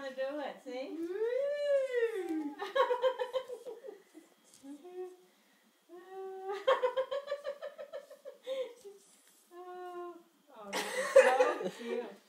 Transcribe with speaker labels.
Speaker 1: want to do it, see?
Speaker 2: Mm-hmm.
Speaker 1: Mm-hmm.
Speaker 2: oh,
Speaker 1: that is so cute.